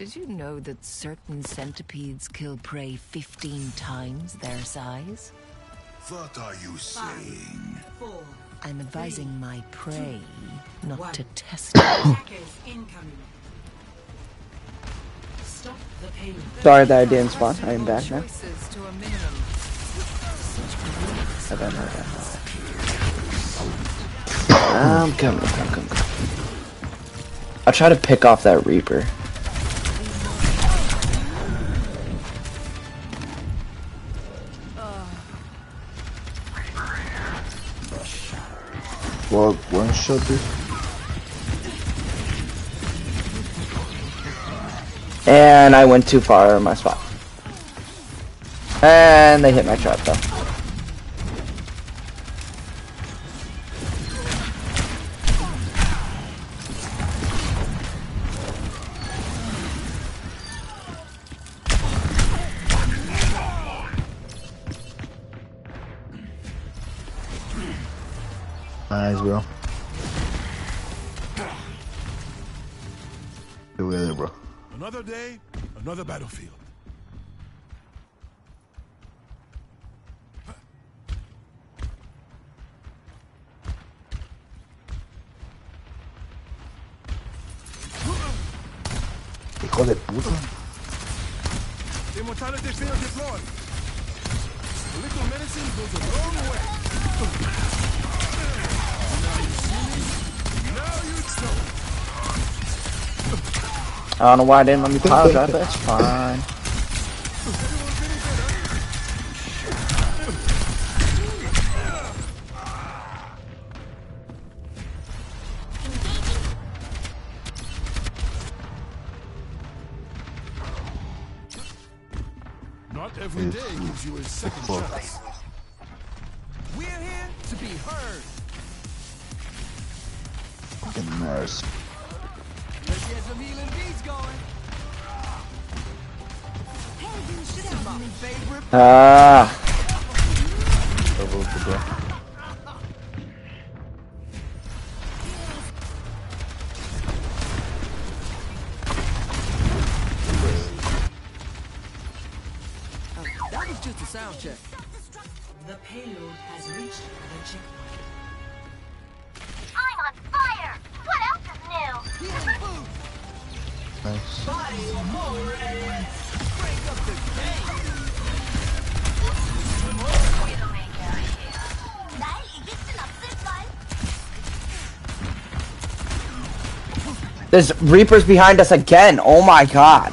Did you know that certain centipedes kill prey 15 times their size? What are you saying? Four. I'm advising my prey not to test it. Incoming. Stop the payload. Sorry that I didn't spawn. I am back now. Choices to a minimum. I don't know that. I'm coming, I'm coming, I'm coming. I'll try to pick off that Reaper. Shot this. And I went too far in my spot. And they hit my trap though. Nice, bro. There, bro. Another day, another battlefield. Hijo de puta. Immortality shield deployed. A little medicine goes a long way. Now you see me? Now you I don't know why I didn't let me drive, but it's fine. Ah, there's Reapers behind us again. Oh my god.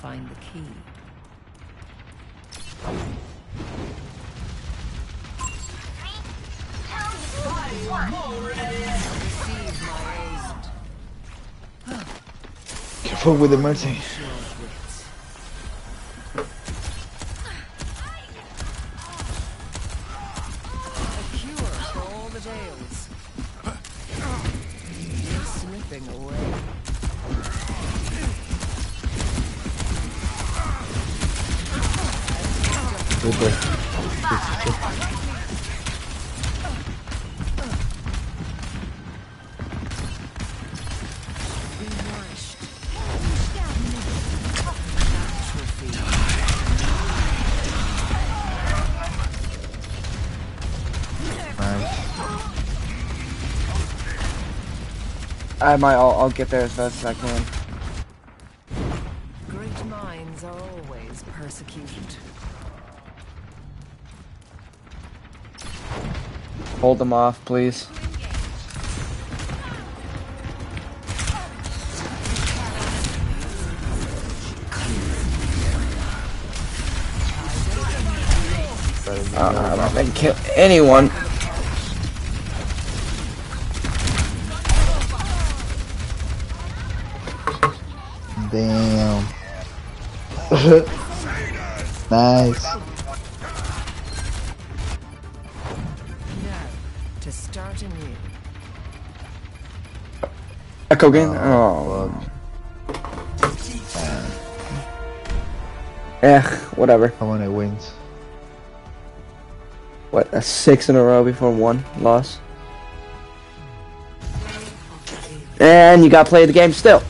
find the key. Receive my aid. Careful with the mercy. Wits. with I might, I'll, I'll get there as fast as I can. Hold them off, please. Uh, not gonna kill anyone. Damn. nice. To start anew. Echo again? Oh. Eh, whatever. I want it wins. What, a six in a row before one loss? And you gotta play the game still.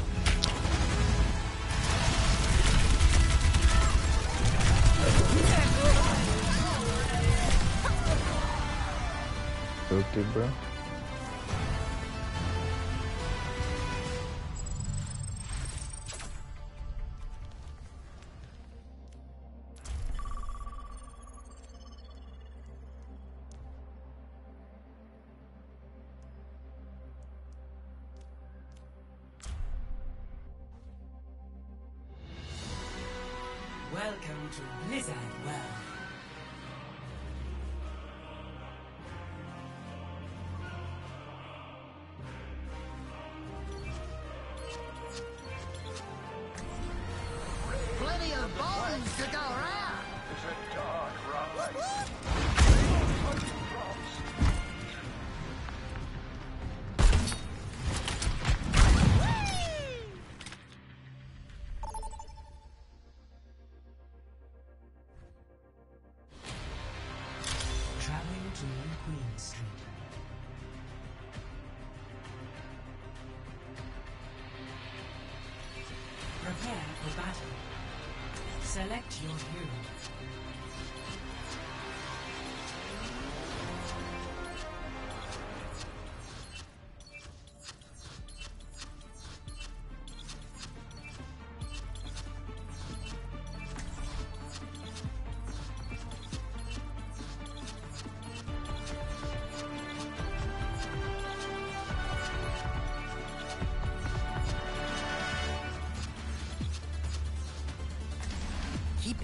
Select your hero.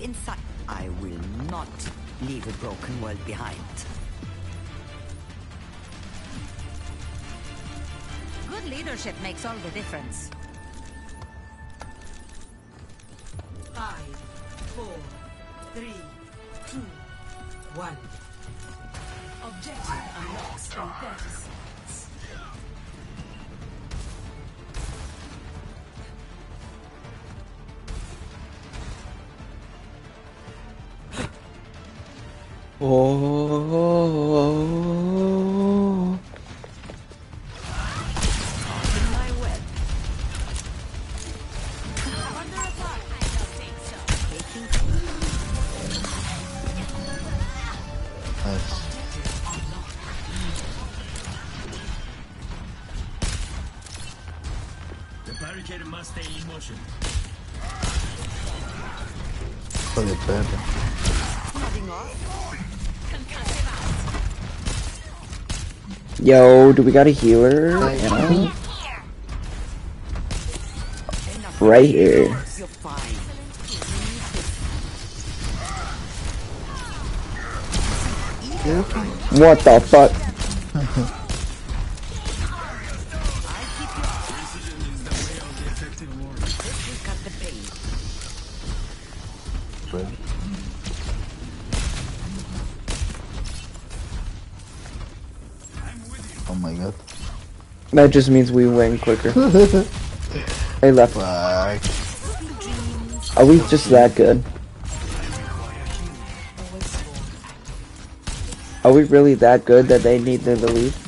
Inside. I will not leave a broken world behind. Good leadership makes all the difference. Five, four, three, two, one. Objective unlocks in 30我。Yo, do we got a healer? Right here. What the fuck? Oh my god. That just means we win quicker. They left. Fuck. Are we just that good? Are we really that good that they need to leave?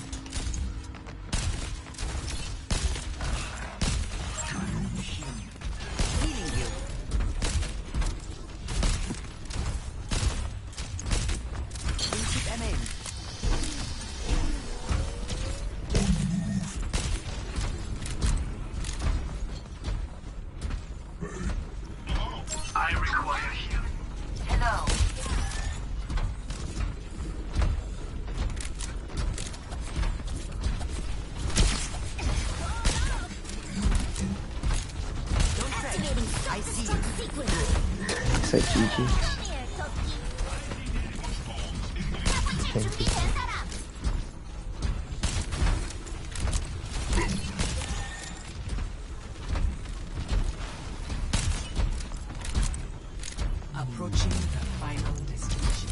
Approaching the final destination.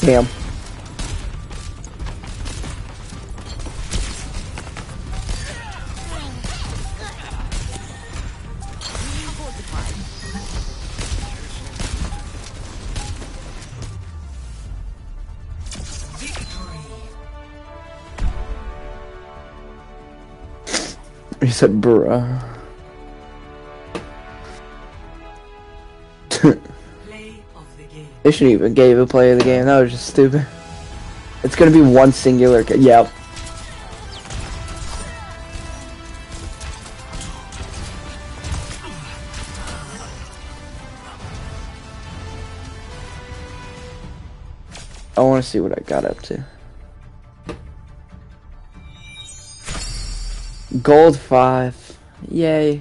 Damn. He said, bruh. Shouldn't even gave a play of the game. That was just stupid. It's gonna be one singular. Yep. I want to see what I got up to. Gold five. Yay.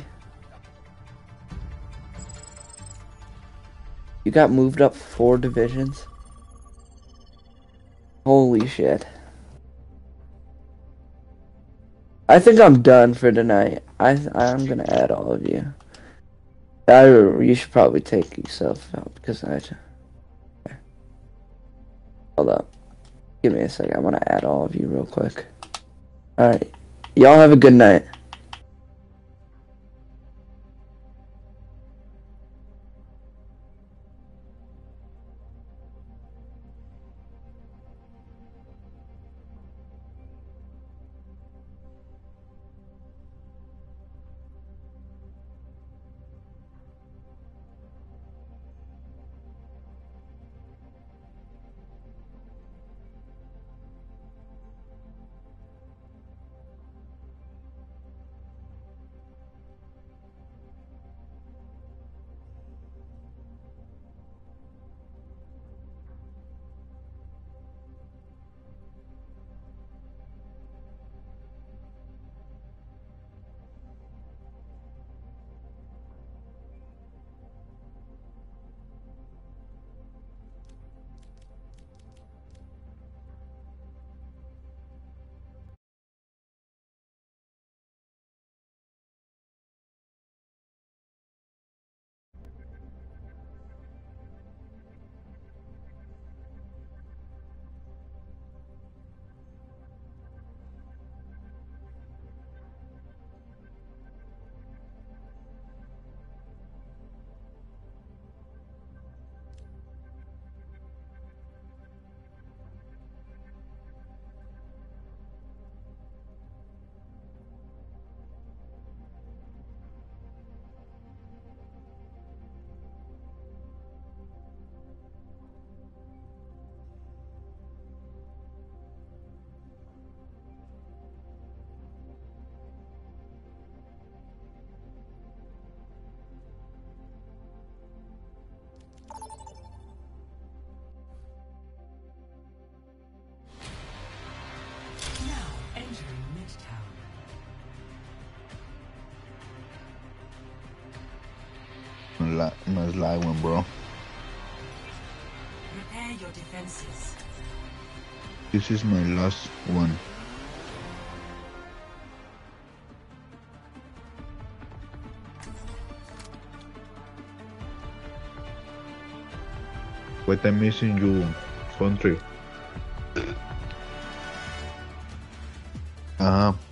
You got moved up four divisions? Holy shit. I think I'm done for tonight. I I'm gonna add all of you. I, you should probably take yourself out because I. Okay. Hold up. Give me a second. I want to add all of you real quick. All right. Y'all have a good night. Nice live one, bro. Prepare your defenses. This is my last one. What I'm missing you, country. Uh huh.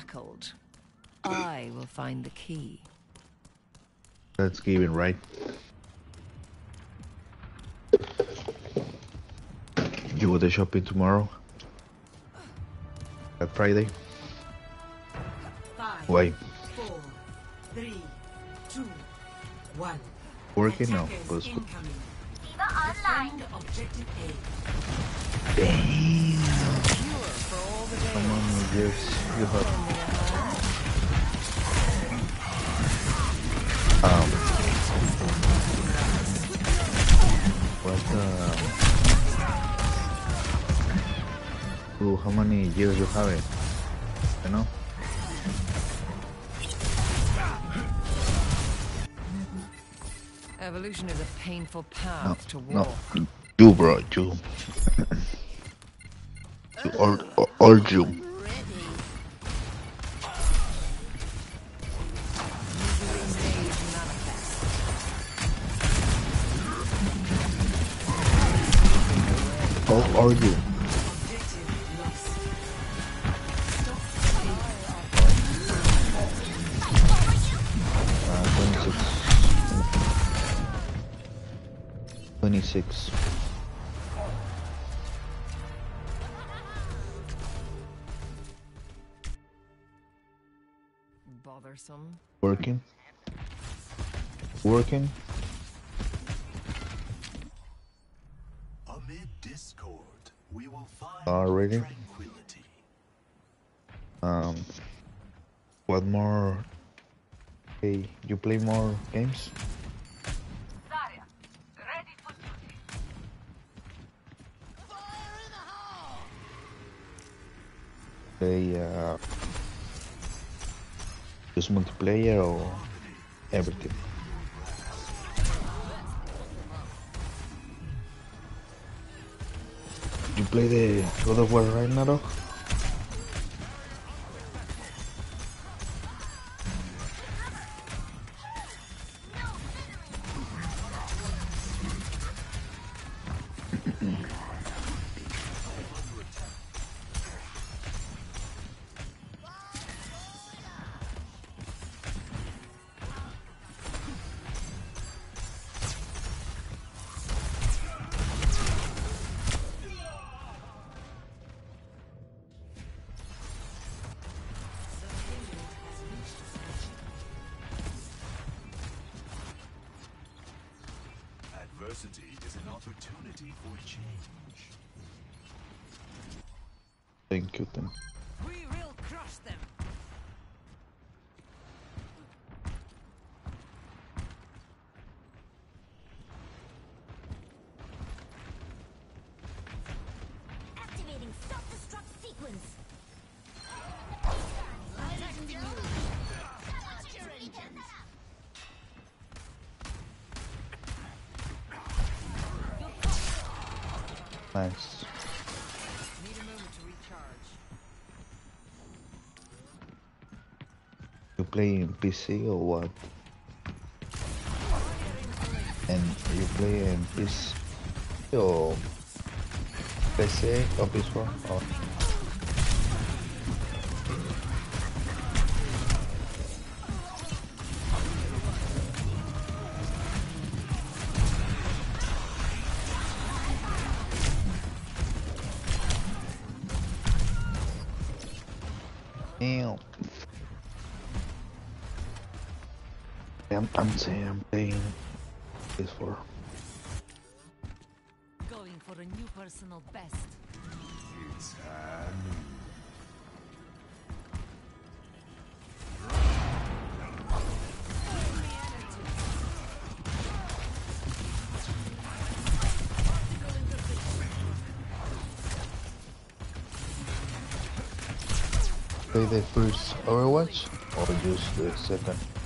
Shackled. I will find the key. That's given, right? You go to shopping tomorrow? That Friday? Five, Why? four, three, two, one. Working now? Attackers Pues, incoming. D.Va years you have? Um, what, uh, ooh, how many years you have it? You know? Evolution is a painful path no, to war. No, you bro, you. you old, old you. How are you? Uh, 26. 26. Bothersome. Working. Working. Amid discord, we will find Already? Um, what more? Hey, you play more games? Play uh, just multiplayer or everything? You play the God of War Ragnarok? Nice. You play in PC or what? And you play in PC or PC or PS4? Or I'm, saying I'm playing PS4. Going for a new personal best. It's. Play the first Overwatch or just the second?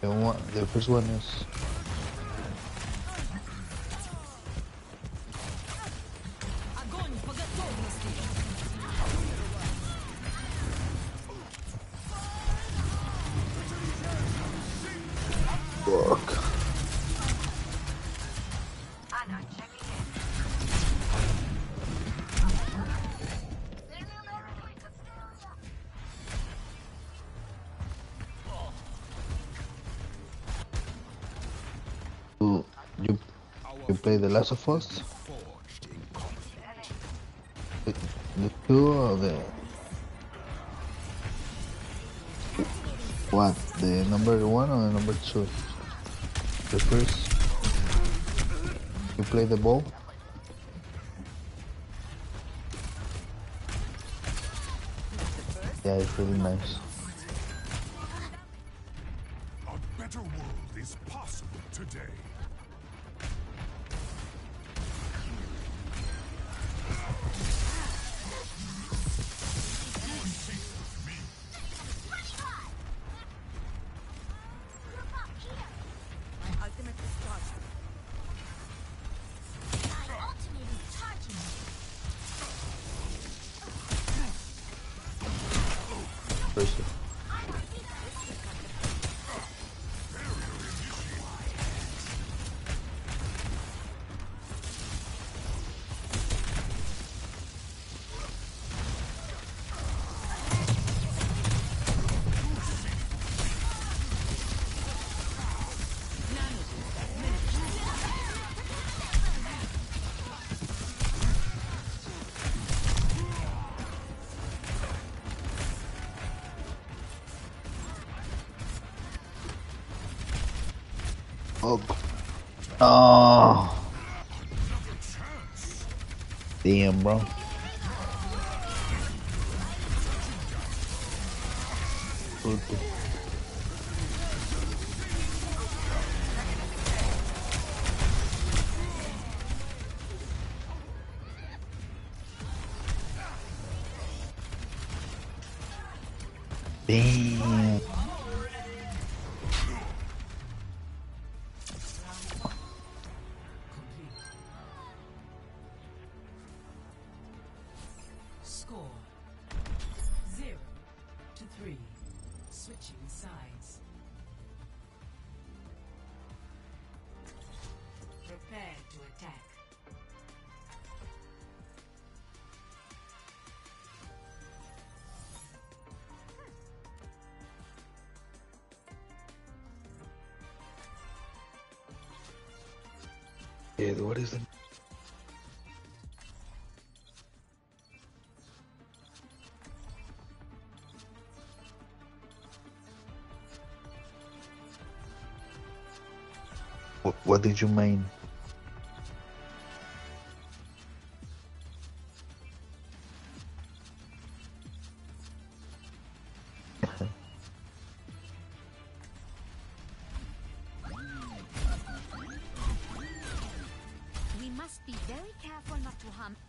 The one, the first one is Last of Us? The, the two or the... What? The number one or the number two? The first? You play the ball? Yeah, it's really nice. A better world is is possible today. Oh. Damn, bro. Damn. Ed, what is What, what did you mean?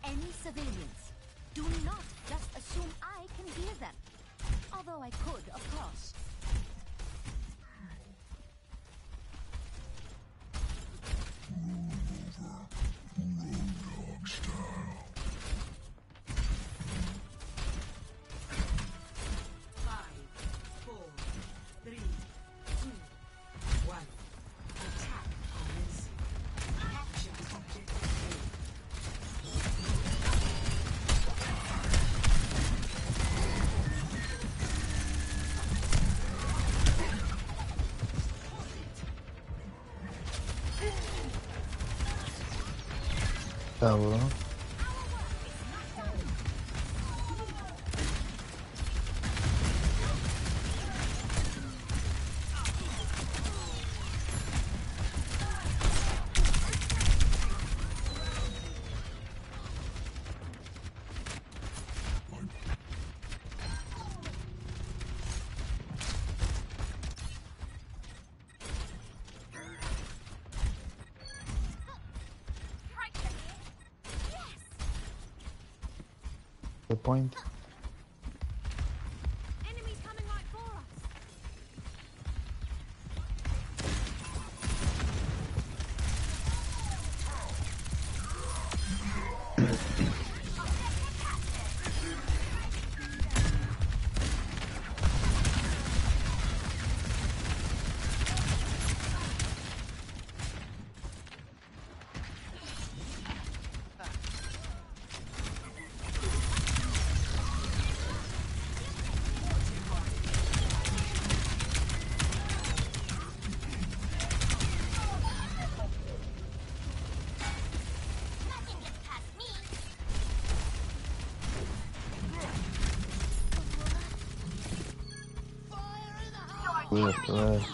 Any civilians. Do not just assume I can hear them. Although I could, of course. abi bunu. The point. Cuida.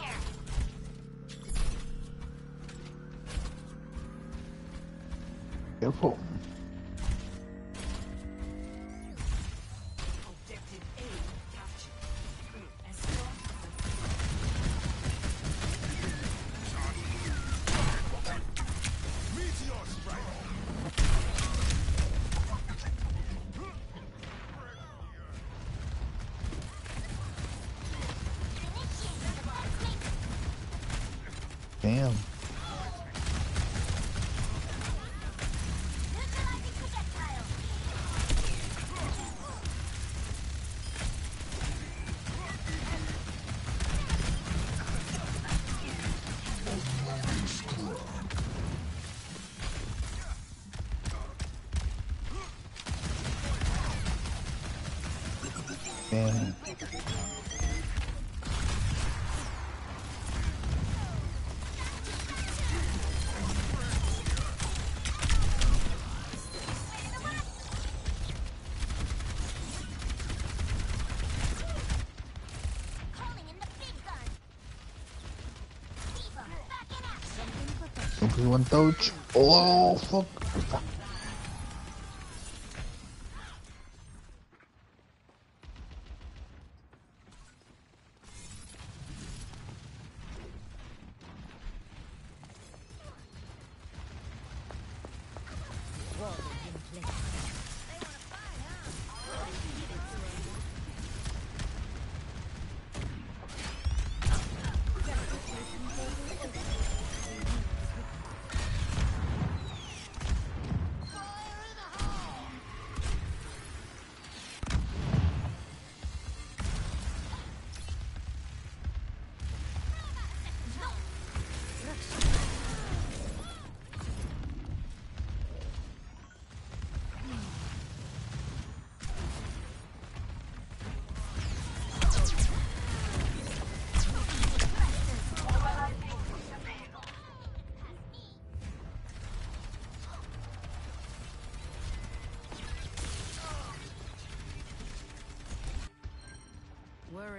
Damn. One touch. Oh, fuck.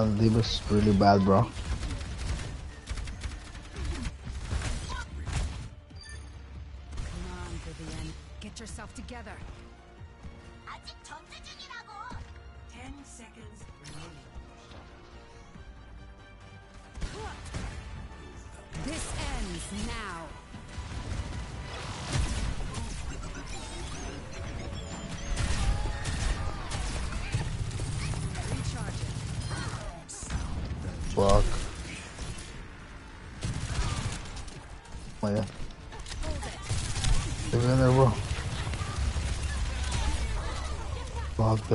man, they was really bad, bro.